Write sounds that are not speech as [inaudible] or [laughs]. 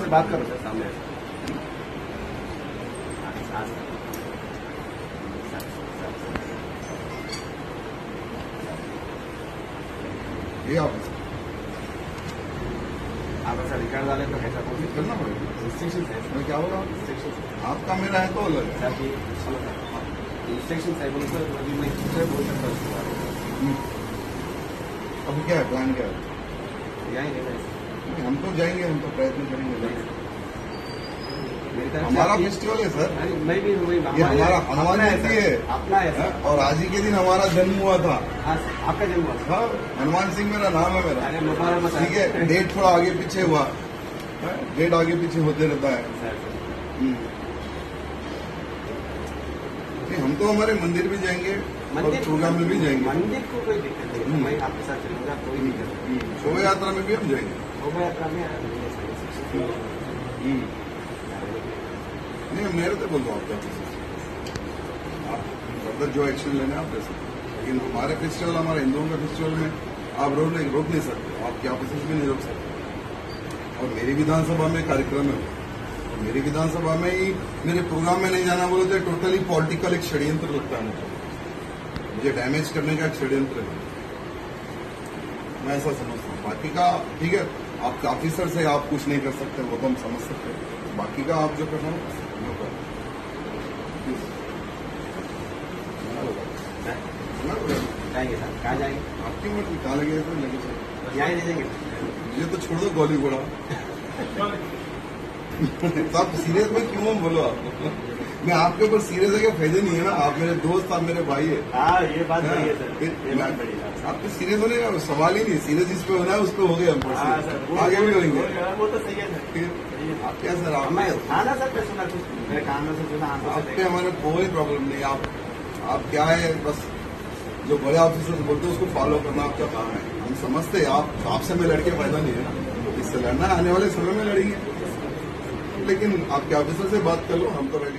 से बात करो। सामने। ये ऑफ़िस आप ऐसा रिकॉर्ड वाले तो ऐसा कुछ करना पड़ेगा। इंस्ट्रक्शन है। मैं क्या होगा इंस्ट्रक्शन आपका मेरा है तो अलग है। सर की इंस्ट्रक्शन है। बोलो सर अभी मैं दूसरे बोल सकता हूँ। हम्म। क्या है? प्लान क्या है? यहीं है नहीं, हम तो जाएँगे हम तो प्रयत्न करेंगे हमारा फेस्टिवल है सर मैं भी ये हमारा हनुमान है। जयंती है अपना है हाँ? सर और आज ही के दिन हमारा जन्म हुआ था। हाँ आपका जन्म हुआ था। हनुमान सिंह मेरा नाम है मेरा। ठीक है डेट थोड़ा आगे पीछे हुआ। हाँ? डेट आगे पीछे होते रहता है। हम्म। हम तो हमारे मंदिर भी जाएँगे। मंदिर प्रोग्राम में भी जाएँगे। मंदिर को कोई दिक्कत नहीं है। हम्म। मैं आपके साथ चलूँगा कोई दिक्कत नहीं। हम्म। शोभा यात्रा में भी हम जाएँगे। शोभा यात्रा में नहीं हम्म। नहीं मेरे तो बोल दो आप फर्दर जो एक्शन लेना आप ले सकते लेकिन हमारे फेस्टिवल हमारे हिंदुओं का फेस्टिवल में आप रोक नहीं रोक नहीं सकते। आपके ऑफ़िस भी नहीं रोक सकते। और मेरी विधानसभा में कार्यक्रम है। मेरी विधानसभा में ही मेरे प्रोग्राम में नहीं जाना बोले तो टोटली पॉलिटिकल एक षड्यंत्र लगता है मुझे। मुझे डैमेज करने का षड्यंत्र है। मैं ऐसा समझता हूँ। बाकी का ठीक है आपके ऑफिसर से आप कुछ नहीं कर सकते वो तो हम समझ सकते हैं। बाकी का आप जो हो वो करो। जाएँगे सर। कहाँ जाएँगे? आपकी मर्ज़ी कहाँ लगे तो लगे। यहीं रह मुझे तो छोड़ दो गोली [laughs] तो आप सीरियस में क्यों बोलो आप? मैं आपके ऊपर सीरियस है कि फ़ायदे नहीं है ना? आप मेरे दोस्त आप मेरे भाई है। हाँ ये बात बड़ी है सर। फिर ये बात है। आपको सीरियस होने का सवाल ही नहीं सीरियस जिस पे होना है उस पर हो गए हम हाँ आगे भी होंगे वो- तो सही है सर। है। आप क्या सर आप खाना सर पे सुना कुछ मेरे से सुना आँखों आप पे हमारे कोई प्रॉब्लम नहीं आप आप क्या है बस जो बड़े ऑफिसर बोलते हैं उसको फॉलो करना आपका काम है। हम समझते हैं आप आपसे मैं लड़के फ़ायदा नहीं है। ना इससे लड़ना आने वाले समय में लड़ेंगे। लेकिन आपके ऑफिसर से बात कर लो हम तो रेडी